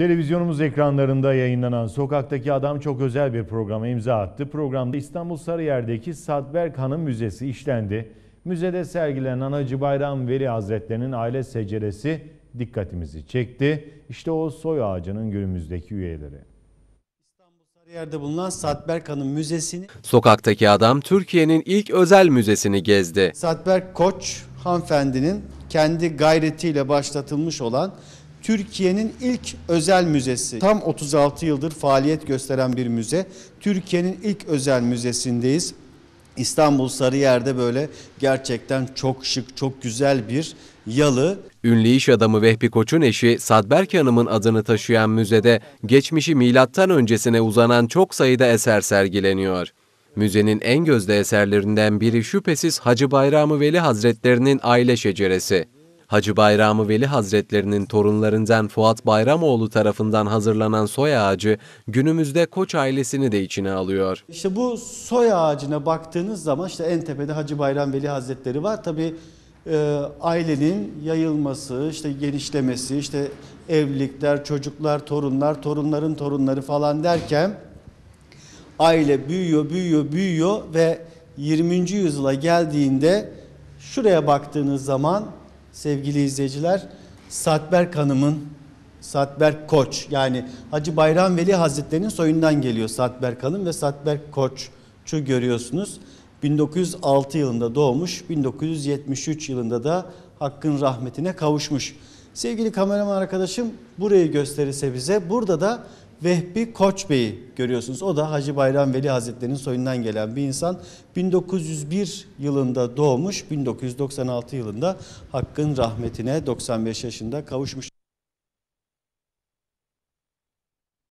Televizyonumuz ekranlarında yayınlanan Sokaktaki Adam çok özel bir programa imza attı. Programda İstanbul Sarıyer'deki Sadberk Hanım Müzesi işlendi. Müzede sergilenen Hacı Bayram Veli Hazretleri'nin aile seceresi dikkatimizi çekti. İşte o soy ağacının günümüzdeki üyeleri. Sarıyer'de bulunan Satberk Hanım Müzesi'ni Sokaktaki adam Türkiye'nin ilk özel müzesini gezdi. Satberk Koç hanımefendinin kendi gayretiyle başlatılmış olan Türkiye'nin ilk özel müzesi. Tam 36 yıldır faaliyet gösteren bir müze. Türkiye'nin ilk özel müzesindeyiz. İstanbul Sarıyer'de böyle gerçekten çok şık, çok güzel bir yalı. Ünlü iş adamı Vehbi Koç'un eşi Sadberk Hanım'ın adını taşıyan müzede geçmişi milattan öncesine uzanan çok sayıda eser sergileniyor. Müzenin en gözde eserlerinden biri şüphesiz Hacı Bayramı Veli Hazretlerinin aile şeceresi. Hacı Bayramı Veli Hazretlerinin torunlarından Fuat Bayramoğlu tarafından hazırlanan soy ağacı günümüzde Koç ailesini de içine alıyor. İşte bu soy ağacına baktığınız zaman işte en tepede Hacı Bayram Veli Hazretleri var. Tabi ailenin yayılması, işte genişlemesi, işte evlilikler, çocuklar, torunlar, torunların torunları falan derken aile büyüyor, büyüyor, büyüyor ve 20. yüzyıla geldiğinde şuraya baktığınız zaman sevgili izleyiciler Satberk Hanım'ın Satberk Koç yani Hacı Bayram Veli Hazretleri'nin soyundan geliyor Satberk Hanım ve Satberk Koç'u görüyorsunuz. 1906 yılında doğmuş, 1973 yılında da Hakk'ın rahmetine kavuşmuş. Sevgili kameraman arkadaşım burayı gösterirse bize burada da Vehbi Koç Bey'i görüyorsunuz. O da Hacı Bayram Veli Hazretleri'nin soyundan gelen bir insan. 1901 yılında doğmuş, 1996 yılında Hakk'ın rahmetine 95 yaşında kavuşmuş.